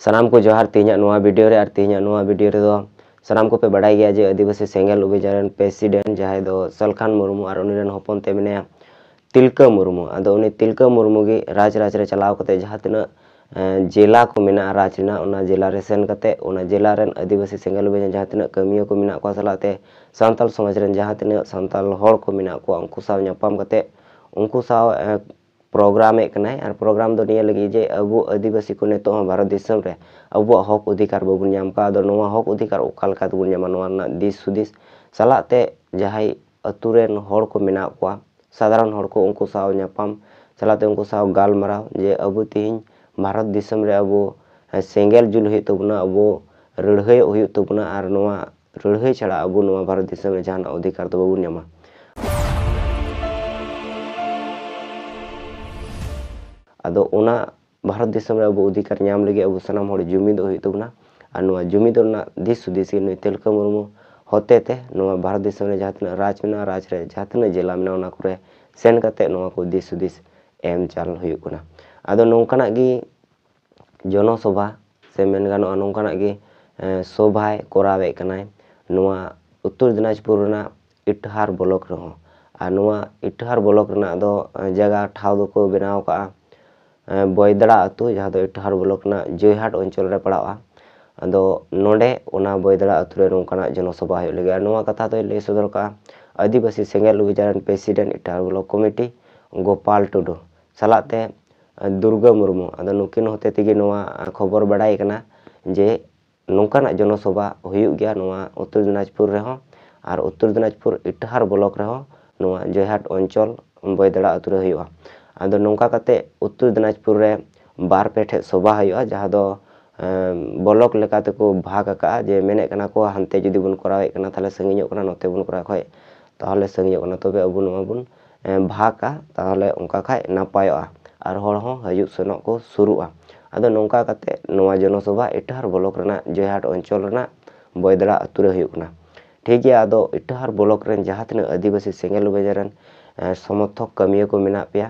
सामान को जोहार तीन वीडियो रे और तीन वीडियो रे दो सामान को पे बड़ा गया जे आदिवासी सेंगल अभियान प्रेसिडेंट जहां दो सलखान मुर्मू और उन हपन ते मेने तिलका मुर्मू अदो उनी तिलका मुर्मू गी राज राज रे चलाव कते जहां तना जिला को मेना राज ना उना जिला रे सेन कते उना जिला रेन आदिवासी सेंगल अभियान जहां तना कमियो को मेना को सलाते सांताल समाज रेन जहां तना सांताल हड़ को मेना को उनको साव ᱧᱟᱯᱟᱢ कते उनको साव प्रोग्राम और प्रोग्राम दो निया लगी जे अब आदिवासी को नितो भारत दिसम रे अब हक अधिकार बाबन का हक अधिकार तबन नामा दिस सुदिस सलाते जहाई अतुरेन को मेना को साधारण को उनको साव नापाम सलाते उनको साव गालमाराव जे अब तीन भारत दिसम रे अब सेंगेल जुल तबना अब तबना और ऋढ़ई छड़ा अब भारत दिसम जहाँ अधिकार तो बाबन ᱟᱫᱚ ᱚᱱᱟ ᱵᱷᱟᱨᱚᱛ ᱫᱤᱥᱚᱢ ᱨᱮ ᱟᱵᱚ ᱚᱫᱷᱤᱠᱟᱨ ᱧᱟᱢ ᱞᱟᱹᱜᱤᱫ ᱟᱵᱚ ᱥᱟᱱᱟᱢ ᱦᱚᱲ ᱡᱩᱢᱤᱫᱚᱜ ᱦᱩᱭᱩᱜ ᱛᱟᱵᱚᱱᱟ ᱟᱨ ᱱᱚᱣᱟ ᱡᱩᱢᱤᱫᱚᱜ ᱨᱮᱱᱟᱜ ᱫᱤᱥ ᱦᱩᱫᱤᱥ ᱜᱮ ᱱᱩᱭ ᱛᱤᱞᱠᱟᱹ ᱢᱩᱨᱢᱩ ᱦᱚᱛᱮ ᱛᱮ ᱱᱚᱣᱟ ᱵᱷᱟᱨᱚᱛ ᱫᱤᱥᱚᱢ ᱨᱮ ᱡᱟᱦᱟᱸ ᱛᱤᱱᱟᱹᱜ ᱨᱟᱡᱽ ᱢᱮᱱᱟᱜᱼᱟ ᱨᱟᱡᱽ ᱨᱮ ᱡᱟᱦᱟᱸ ᱛᱤᱱᱟᱹᱜ ᱡᱮᱞᱟ ᱢᱮᱱᱟᱜᱼᱟ ᱚᱱᱟ ᱠᱚᱨᱮ ᱥᱮᱱ ᱠᱟᱛᱮ ᱱᱚᱣᱟ ᱠᱚ ᱫᱤᱥ ᱦᱩᱫᱤᱥ ᱮᱢ ᱪᱟᱞ ᱦᱩᱭᱩᱜ ᱠᱟᱱᱟ ᱟᱫᱚ ᱱᱚᱝᱠᱟᱱᱟᱜ ᱜᱮ ᱡᱚᱱᱚᱥᱚᱵᱷᱟ ᱥᱮ ᱢᱮᱱ ᱜᱟᱱᱚᱜᱼᱟ ᱱᱚᱝᱠᱟᱱᱟᱜ ᱜᱮ ᱥᱚᱵᱷᱟᱭ ᱠᱚᱨᱟᱣᱮᱫ ᱠᱟᱱᱟᱭ ᱱᱚᱣᱟ ᱩᱛᱛᱚᱨ ᱫᱤᱱᱟᱡᱽᱯᱩᱨ ᱨᱮᱱᱟᱜ ᱤᱴᱦᱟᱨ ᱵᱞᱚᱠ ᱨᱮᱦᱚᱸ ᱟᱨ ᱱᱚᱣᱟ ᱤᱴᱦᱟᱨ ᱵᱞᱚᱠ ᱨᱮᱱᱟᱜ ᱫᱚ ᱡᱟᱭᱜᱟ ᱴᱷᱟᱶ ᱫᱚᱠᱚ ᱵᱮᱱᱟᱣ ᱠᱟᱜᱼᱟ बयदड़ा अतु जहाँ इटहार ब्लॉक जयहाट अंचल पड़ा अदो नोडे बयदड़ा अतु नौका जनसभा लगे कथा तो लै सदर Adivasi Sengel Abhiyan president Itahar block committee Gopal Tudu सलाते Durga Murmu अदो नुकिन होते खबर बड़ाई जे नौका जनसभा उत्तर दिनाजपुर और उत्तर दिनाजपुर इटहार ब्लॉक जयहाट अंचल बयदड़ा अतु ᱟᱫᱚ ᱱᱚᱝᱠᱟ ᱠᱟᱛᱮᱫ ᱩᱛᱛᱚᱨ ᱫᱤᱱᱟᱡᱽᱯᱩᱨ ᱨᱮ ᱵᱟᱨ ᱯᱮ ᱴᱷᱮᱡ ᱥᱚᱵᱷᱟ ᱦᱩᱭᱩᱜᱼᱟ ᱡᱟᱦᱟᱸ ᱫᱚ ᱵᱞᱚᱠ ᱞᱮᱠᱟ ᱛᱮᱠᱚ ᱵᱷᱟᱜᱽ ᱟᱠᱟᱜᱼᱟ ᱡᱮ ᱢᱮᱱᱮᱫ ᱠᱟᱱᱟ ᱠᱚ ᱦᱟᱱᱛᱮ ᱡᱩᱫᱤ ᱵᱚᱱ ᱠᱚᱨᱟᱣᱮᱫ ᱠᱟᱱᱟ ᱛᱟᱦᱚᱞᱮ ᱥᱟᱺᱜᱤᱧᱚᱜ ᱠᱟᱱᱟ ᱱᱚᱛᱮ ᱵᱚᱱ ᱠᱚᱨᱟᱣ ᱠᱷᱟᱡ ᱛᱟᱦᱚᱞᱮ ᱥᱟᱺᱜᱤᱧᱚᱜ ᱠᱟᱱᱟ ᱛᱚᱵᱮ ᱟᱵᱚ ᱱᱚᱣᱟ ᱵᱚᱱ ᱵᱷᱟᱜᱽᱼᱟ ᱛᱟᱦᱚᱞᱮ ᱚᱱᱠᱟ ᱠᱷᱟᱡ ᱱᱟᱯᱟᱭᱚᱜᱼᱟ ᱟᱨ ᱦᱚᱲ ᱦᱚᱸ ᱦᱤᱡᱩᱜ ᱥᱮᱱᱚᱜ ᱠᱚ ᱥᱩᱨᱩᱜᱼᱟ ᱟᱫᱚ ᱱᱚᱝᱠᱟ ᱠᱟᱛᱮᱫ ᱱᱚᱣᱟ ᱡᱚᱱᱚ ᱥᱚᱵᱷᱟ ᱤᱴᱟᱦᱟᱨ ᱵᱞᱚᱠ ᱨᱮᱱᱟᱜ ᱡᱚᱭᱦᱟᱴ ᱚᱧᱪᱚᱞ ᱨᱮᱱᱟᱜ ᱵᱚᱭᱫᱲᱟ ᱟᱛᱳ ᱨᱮ ᱦᱩᱭᱩᱜ ᱠᱟᱱᱟ ᱴᱷᱤᱠ ᱜᱮᱭᱟ ᱟᱫᱚ ᱤᱴᱟᱦᱟᱨ ᱵᱞᱚᱠ ᱨᱮᱱ ᱡᱟᱦᱟᱸ ᱛᱤᱱᱟᱹᱜ ᱟᱹᱫᱤᱵᱟᱹᱥᱤ ᱥᱮᱸᱜᱮᱞ ᱵᱟᱡᱟᱨ ᱨᱮᱱ ᱥᱚᱢᱚᱨᱛᱷᱚᱠ ᱠᱟᱹᱢᱭᱟᱹ ᱠᱚ ᱢᱮᱱᱟᱜ ᱯᱮᱭᱟ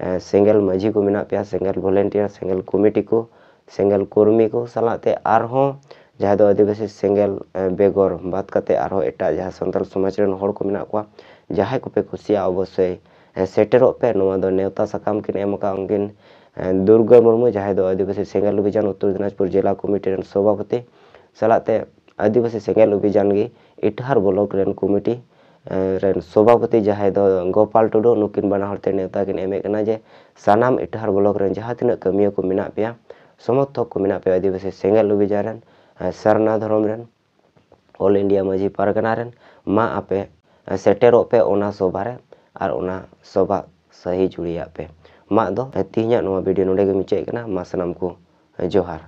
सेंगल मजी को मेना पे सेंगल भलेंटियर सेंगल कमिटी को, सेंगल कर्मी को सलाते जहाँ दो आदिवासी सेंगल बेगर बात करते एट जहाँ सानताल समाज को मेना को जहाँ को पे खुशिया अवश्य। सेटेर पे नेवता साकाम किन दुर्गा मुर्मू, जहाँ दो आदिवासी सेंगल अभियान उत्तर दिनाजपुर जिला कमिटी सभापति। सलाते आदिवासी सेंगल अभियान की ren soba puti jahai do gopal tudo nukin bana harte neta kin emek Sana sanam itar bolok ren jahati na kemiya kumina pia somot tok kumina pia di besi sengel lubi jaren sarna dorom ren all india maji parganaren ma ape setero pe ona soba re ar ona soba sahi juli ape ma do etinya nuwa video nude gemi cek na ma sanam ku johar